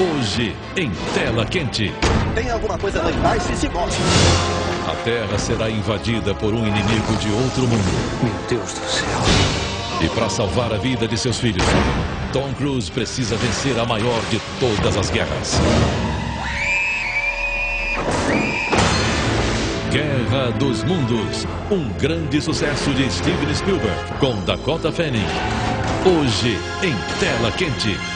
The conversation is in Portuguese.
Hoje, em Tela Quente. Tem alguma coisa lá embaixo e se mostra. A Terra será invadida por um inimigo de outro mundo. Meu Deus do céu. E para salvar a vida de seus filhos, Tom Cruise precisa vencer a maior de todas as guerras. Guerra dos Mundos. Um grande sucesso de Steven Spielberg com Dakota Fanning. Hoje, em Tela Quente.